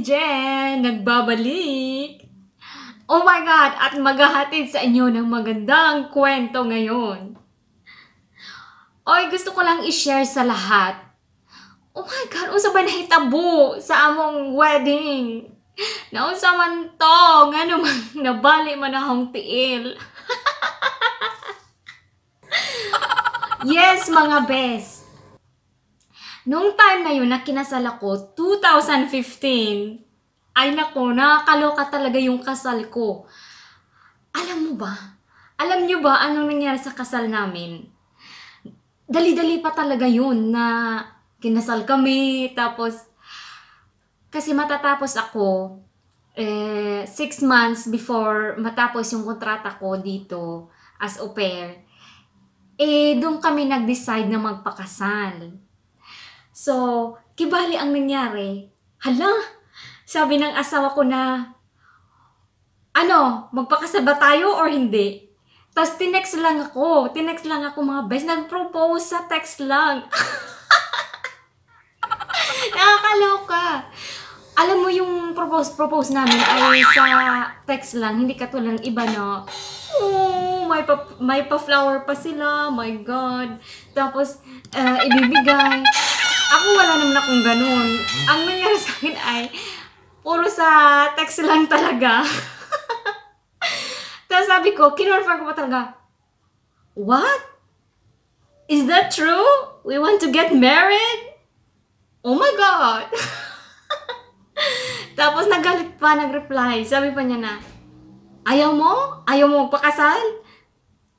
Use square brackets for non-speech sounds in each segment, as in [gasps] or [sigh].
Jen, nagbabalik. Oh my God! At maghahatid sa inyo ng magandang kwento ngayon. Oy, gusto ko lang i-share sa lahat. Oh my God! Unsa ba nahitabo sa among wedding? Naunsa man to, nga naman, [laughs] nabali man akong tiil. [laughs] yes, mga bes. Nung time na yun na kinasal ako, 2015, ay nako, nakakaloka talaga yung kasal ko. Alam mo ba? Alam niyo ba anong nangyari sa kasal namin? Dali-dali pa talaga yun na kinasal kami, tapos kasi matatapos ako eh, six months before matapos yung kontrata ko dito as au pair, eh, doon kami nag-decide na magpakasal. So, kibali ang nangyari. Hala, sabi ng asawa ko na, ano, magpakasal ba tayo or hindi? Tapos tinext lang ako, tinext lang ako mga best, nag-propose sa text lang. [laughs] Nakakaloka. Alam mo yung propose propose namin ay sa text lang, hindi katulad ng iba na oh, may pa, may pa flower pa sila, my god. Tapos uh, ibibigay. Ako wala naman akong ganun. Ang nangyari sa akin ay puro sa text lang talaga. [laughs] Tapos sabi ko, kinonfirm ko pa talaga, What? Is that true? We want to get married? Oh my God! [laughs] Tapos nagalit pa, nag-reply. Sabi pa niya na, Ayaw mo? Ayaw mo magpakasal?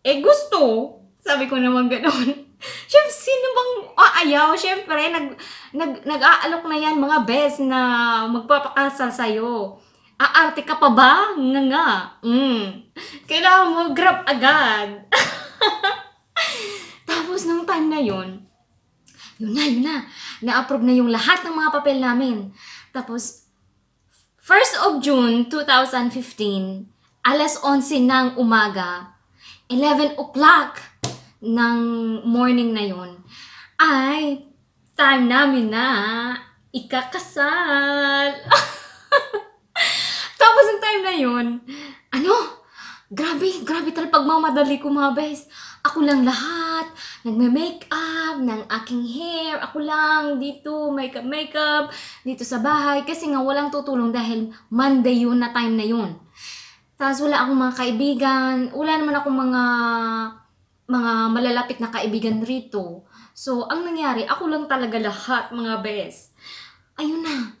Eh gusto. Sabi ko naman ganoon. [laughs] Siyempre, sino bang aayaw? Siyempre, nag, nag, nag-aalok na yan mga best na magpapakasal sa'yo. Aarte ka pa ba? Nga nga. Mm. Kailangan mo grab agad. [laughs] Tapos nung time na yun, yun na, yun na. Na-approve na yung lahat ng mga papel namin. Tapos, 1st of June 2015, alas 11 ng umaga, 11 o'clock ng morning na yun, ay time namin na ikakasal. [laughs] Tapos yung time na yun, ano? Grabe, grabe talaga pagmamadali ko mga bes. Ako lang lahat, nagme-makeup ng aking hair. Ako lang dito, makeup, makeup, dito sa bahay. Kasi nga walang tutulong dahil Monday yun na time na yun. Tapos wala akong mga kaibigan, wala naman akong mga mga malalapit na kaibigan rito. So, ang nangyari, ako lang talaga lahat, mga bes. Ayun na.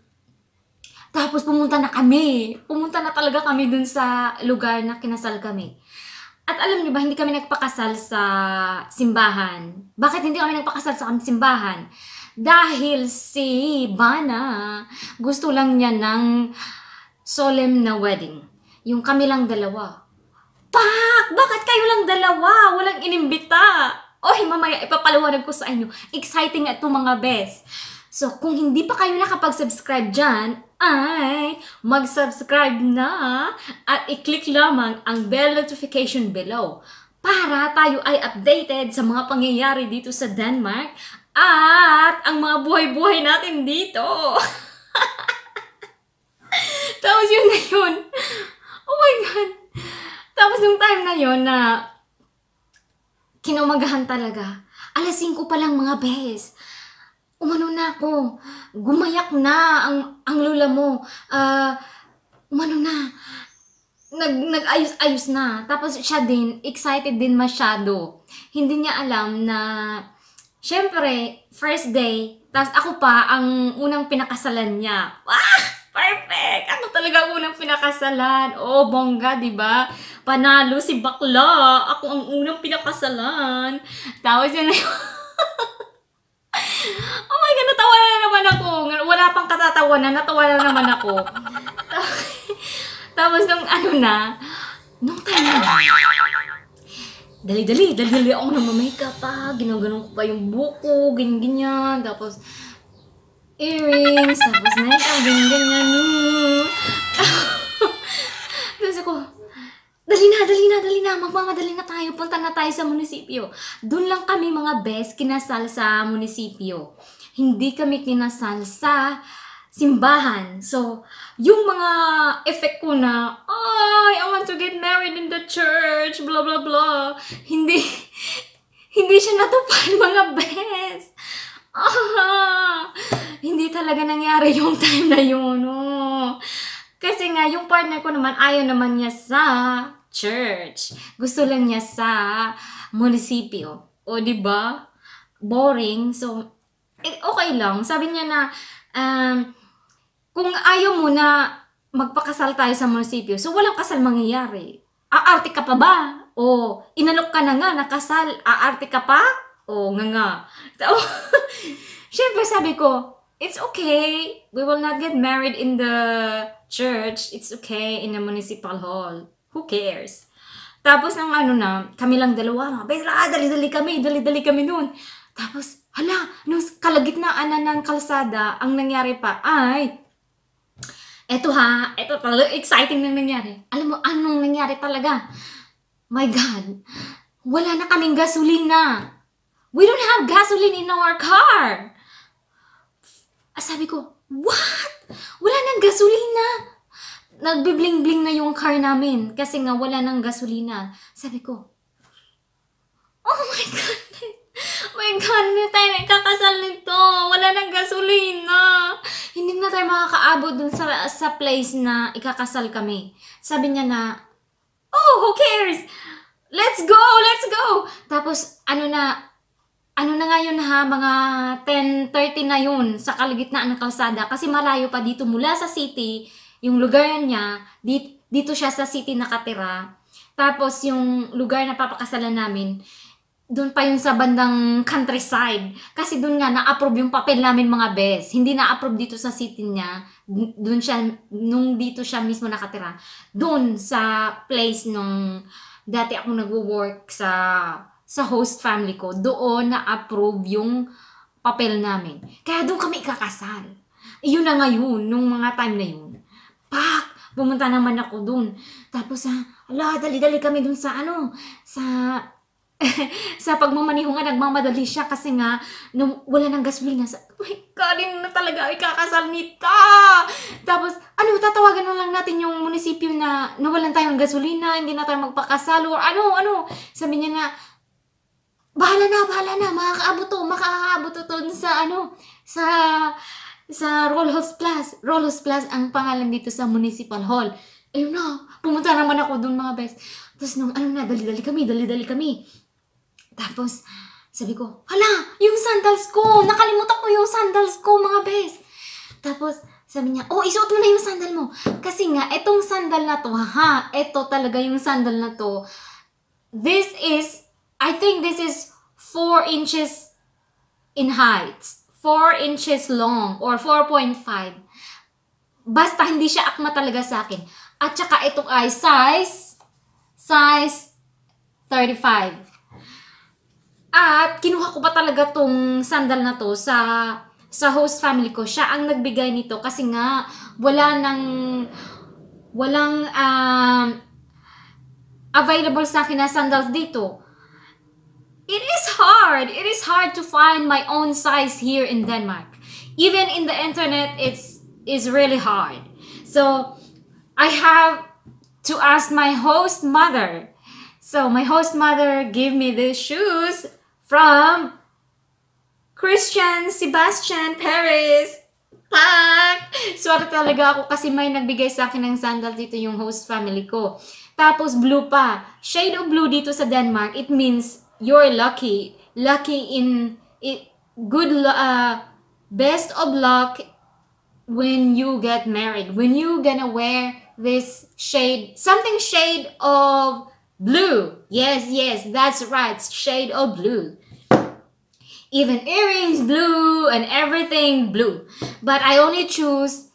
Tapos pumunta na kami. Pumunta na talaga kami dun sa lugar na kinasal kami. At alam niyo ba, hindi kami nagpakasal sa simbahan. Bakit hindi kami nagpakasal sa simbahan? Dahil si Bana, gusto lang niya ng solemn na wedding. Yung kami lang dalawa. Pak! Bakit kayo lang dalawa? Walang inimbita. Oy, mamaya ipapaliwanag ko sa inyo. Exciting ito mga best. So, kung hindi pa kayo nakapag-subscribe dyan, ay mag-subscribe na at i-click lamang ang bell notification below para tayo ay updated sa mga pangyayari dito sa Denmark at ang mga buhay-buhay natin dito. [laughs] Tapos yun na yun. Oh my God! Na yon na kinumagahan talaga. Alas 5 pa lang mga bes. Umano na ako. Gumayak na ang, ang lula mo. Ah, umano na. Nag, nag-ayos-ayos na. Tapos siya din, excited din masyado. Hindi niya alam na, syempre, first day, tapos ako pa ang unang pinakasalan niya. Ah! Perfect! Ako talaga ang unang pinakasalan. Oh, bongga, di ba? Panalo si bakla. Ako ang unang pinakasalan. Tapos yun na [laughs] oh my God, natawa na naman ako. Wala pang katatawa na, natawa na naman ako. [laughs] Tapos nung ano na, nung time na, dali-dali, dali-dali ako nang makeup pa, ginaganon ko pa yung buko, ganyan-ganyan, tapos, earrings, tapos makeup, ganyan-ganyan, mm. [laughs] tapos ako, dali na, dali na, dali na, magmamadali na tayo, punta na tayo sa munisipyo. Doon lang kami mga best kinasal sa munisipyo. Hindi kami kinasal sa simbahan. So, yung mga effect ko na, ay, I want to get married in the church, blah, blah, blah. Hindi, [laughs] hindi siya natupad, mga best. Ah, [laughs] hindi talaga nangyari yung time na yun. Oh. Kasi nga, yung partner ko naman, ayaw naman niya sa church. Gusto lang niya sa munisipyo. O, di ba? Boring. So, eh, okay lang. Sabi niya na, um, kung ayaw mo na magpakasal tayo sa munisipyo, so walang kasal mangyayari. Aarte ka pa ba? O inalok ka na nga, nakasal, aarte ka pa? O nga nga. So, [laughs] Siyempre sabi ko, it's okay. We will not get married in the church. It's okay in the municipal hall. Who cares? Tapos ang ano na, kami lang dalawa, mga dali-dali kami, dali-dali kami noon. Tapos, hala, nung kalagitnaan na ng kalsada, ang nangyari pa ay, eto ha, eto talaga exciting nang nangyari. Alam mo, anong nangyari talaga? My God, wala na kaming gasolina. We don't have gasoline in our car. Ah, sabi ko, what? Wala nang gasolina. Nagbibling-bling na yung car namin kasi nga wala nang gasolina. Sabi ko, oh my God, [laughs] my God, hindi tayo nakakasal nito. Wala nang gasolina. Hindi na tayo makakaabot dun sa, sa place na ikakasal kami. Sabi niya na, oh, who cares? Let's go, let's go. Tapos, ano na, ano na nga yun ha, mga 10.30 na yun sa kalagitnaan ng kalsada. Kasi malayo pa dito mula sa city, yung lugar niya, dito, dito siya sa city nakatira. Tapos yung lugar na papakasalan namin, doon pa yung sa bandang countryside. Kasi doon nga na-approve yung papel namin mga bes. Hindi na-approve dito sa city niya. Doon siya, nung dito siya mismo nakatira. Doon sa place nung dati ako nagwo-work sa sa host family ko. Doon na-approve yung papel namin. Kaya doon kami ikakasal. Iyon na ngayon, nung mga time na yun. Pak! Pumunta naman ako doon. Tapos, ah, ala, dali-dali kami doon sa ano, sa [laughs] sa pagmamaniho nga, nagmamadali siya kasi nga, nung wala ng gasolina, sa, oh my God, na talaga ikakasal nita! Tapos, ano, tatawagan na lang natin yung munisipyo na nawalan tayo ng gasolina, hindi na tayo magpakasal, or ano, ano. Sabi niya na, bahala na, bahala na, makakaabot to, makakaabot to dun sa, ano, sa, sa Rolhos Plus. Rolhos Plus ang pangalan dito sa Municipal Hall. Ayun na, pumunta naman ako dun mga best. Tapos nung ano na, dali-dali kami, dali-dali kami. Tapos, sabi ko, hala, yung sandals ko! Nakalimutan ko yung sandals ko, mga bes! Tapos, sabi niya, oh, isuot mo na yung sandal mo. Kasi nga, etong sandal na to, ha, eto talaga yung sandal na to. This is, I think this is 4 inches in height. 4 inches long, or 4.5. Basta hindi siya akma talaga sa akin. At saka itong ay size, size 35. At kinuha ko pa talaga tong sandal na to sa sa host family ko. Siya ang nagbigay nito kasi nga wala nang walang um, available sa akin na sandals dito. It is hard. It is hard to find my own size here in Denmark. Even in the internet, it's is really hard. So I have to ask my host mother So, my host mother gave me these shoes from Christian Sebastian Paris. Pak! Swerte talaga ako kasi may nagbigay sa akin ng sandal dito yung host family ko. Tapos blue pa. Shade of blue dito sa Denmark, it means you're lucky. Lucky in it, good uh, best of luck when you get married. When you gonna wear this shade, something shade of blue. Yes, yes, that's right. Shade of blue. Even earrings blue and everything blue. But I only choose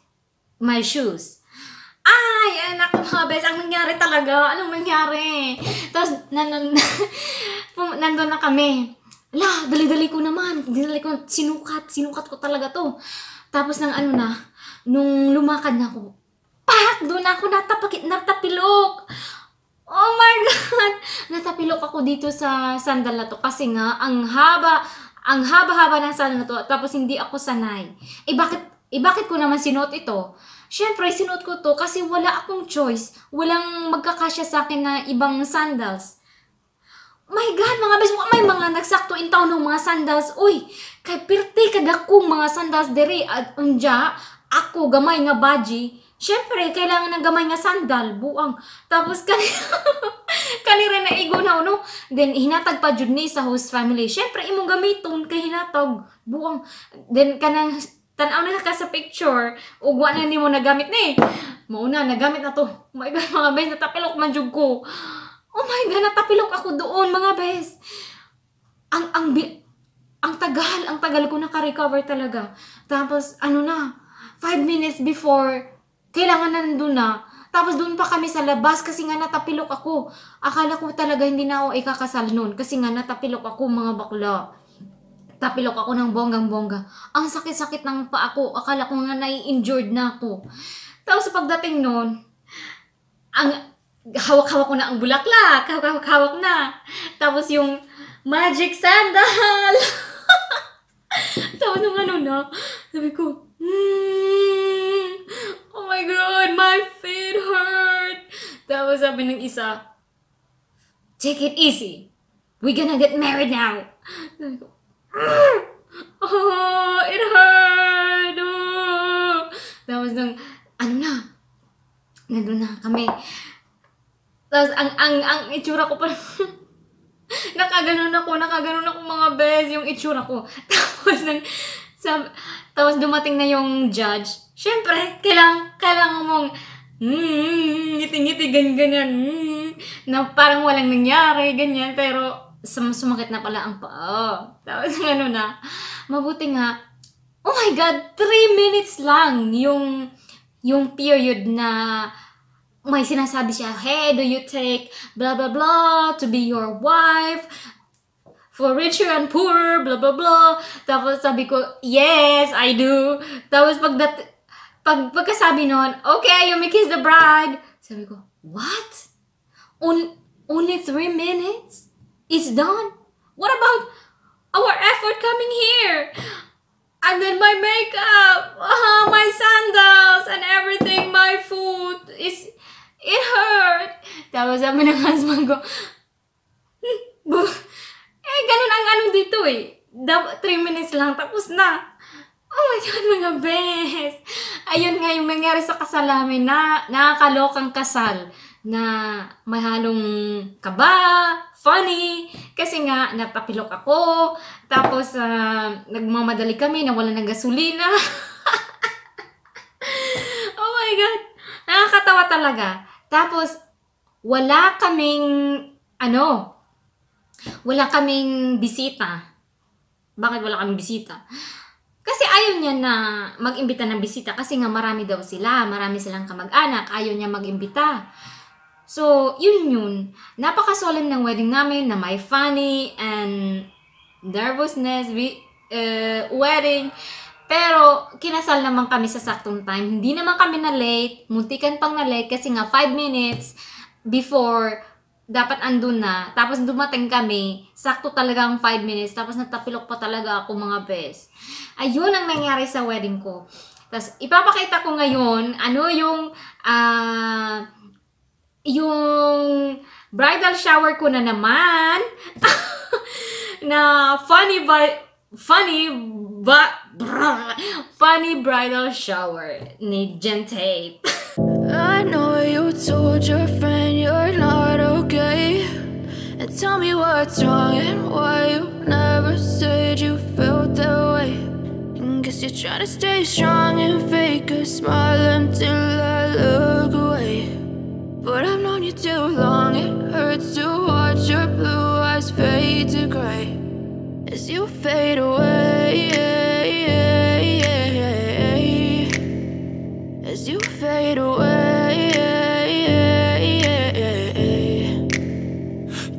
my shoes. Ay, anak mga bes, ang nangyari talaga. Anong nangyari? Tapos, nandun, [laughs] nandun na kami. Ala, dali-dali ko naman. Dali ko, sinukat, sinukat ko talaga to. Tapos nang ano na, nung lumakad na ako, pak! Doon ako natapakit, natapilok. Oh my God! [laughs] Natapilok ako dito sa sandal na to kasi nga, ang haba, ang haba-haba ng sandal na to, tapos hindi ako sanay. Eh bakit, eh bakit ko naman sinuot ito? Siyempre, sinuot ko to kasi wala akong choice. Walang magkakasya sa akin na ibang sandals. My God, mga bes, may mga nagsakto in town ng mga sandals. Uy, kay pirti kadakong mga sandals diri at unja, ako gamay nga baji. Siyempre, kailangan ng gamay nga sandal, buang. Tapos kani [laughs] kanira na igo na no. Then hinatag pa jud ni sa host family. Siyempre imong gamiton kay hinatag, buang. Then kanang tanaw na ka sa picture, ug wa na nimo nagamit ni. Mauna nagamit na to. Oh my god, mga bes, natapilok man jud ko. Oh my god, natapilok ako doon, mga bes. Ang ang ang tagal, ang tagal ko naka-recover talaga. Tapos ano na, 5 minutes before kailangan nandun na. Tapos doon pa kami sa labas kasi nga natapilok ako. Akala ko talaga hindi na ako ikakasal noon kasi nga natapilok ako mga bakla. Tapilok ako ng bonggang-bongga. Ang sakit-sakit ng pa ako. Akala ko nga nai-injured na ako. Tapos pagdating noon, ang hawak-hawak ko na ang bulaklak. Hawak-hawak na. Tapos yung magic sandal. [laughs] Tapos nung ano na, sabi ko, hmm, oh my God, my feet hurt. Tapos sabi ng isa, take it easy. We gonna get married now. Sabi ko, [gasps] oh, it hurt. Oh. Tapos nung, ano na, nandun na kami. Tapos ang, ang, ang itsura ko pa, [laughs] nakaganon ako, nakaganon ako mga bes, yung itsura ko. [laughs] Tapos nang, sab, tapos dumating na yung judge. Siyempre, kailangan, kailangan mong, mm, ngiti-ngiti, ganyan-ganyan, mm, na parang walang nangyari, ganyan, pero sum sumakit na pala ang paa. Tapos [laughs] ano na, mabuti nga, oh my God, 3 minutes lang yung, yung period na may sinasabi siya, hey, do you take blah blah blah to be your wife? For richer and poor, blah blah blah. Tapos sabi ko, yes, I do. Tapos pag, dat, pag pagkasabi nun, okay, you may kiss the bride. Sabi ko, what? On, only three minutes? It's done? What about our effort coming here? And then my makeup, uh, my sandals, and everything, my food, is it hurt. Tapos sabi ng husband ko, [laughs] eh, ganun ang ano dito eh. Dab- three minutes lang, tapos na. Oh my God, mga best! Ayun nga yung nangyari sa kasal namin na nakakalokang kasal na may halong kaba, funny, kasi nga natapilok ako, tapos uh, nagmamadali kami, nawala ng gasolina. [laughs] oh my God! Nakakatawa talaga. Tapos, wala kaming, ano, wala kaming bisita. Bakit wala kaming bisita? Kasi ayaw niya na mag-imbita ng bisita kasi nga marami daw sila, marami silang kamag-anak, ayaw niya mag-imbita. So, yun yun. Napaka-solemn ng wedding namin na may funny and nervousness we, uh, wedding. Pero, kinasal naman kami sa saktong time. Hindi naman kami na late. Muntikan pang na late kasi nga 5 minutes before dapat andun na. Tapos dumating kami, sakto talagang 5 minutes. Tapos natapilok pa talaga ako mga best. Ayun ang nangyari sa wedding ko. Tapos ipapakita ko ngayon ano yung uh, yung bridal shower ko na naman. [laughs] na funny ba funny ba [laughs] funny bridal shower ni Gentape. I know you told your friend you're not okay. And tell me what's wrong and why you never said you felt that way. And guess you're trying to stay strong and fake a smile until I look away. But I've known you too long, it hurts to watch your blue eyes fade to gray as you fade away.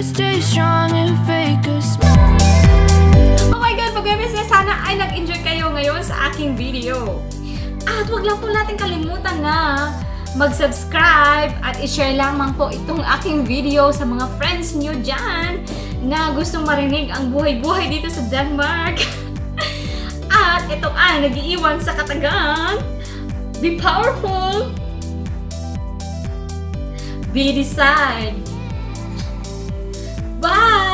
stay strong and fake a smile. Oh my God, pag-webes niya, sana ay nag-enjoy kayo ngayon sa aking video. At wag lang po natin kalimutan na mag-subscribe at i-share lamang po itong aking video sa mga friends nyo dyan na gustong marinig ang buhay-buhay dito sa Denmark. [laughs] at ito ay nag-iiwan sa katagang. Be powerful! Be decide! Bye!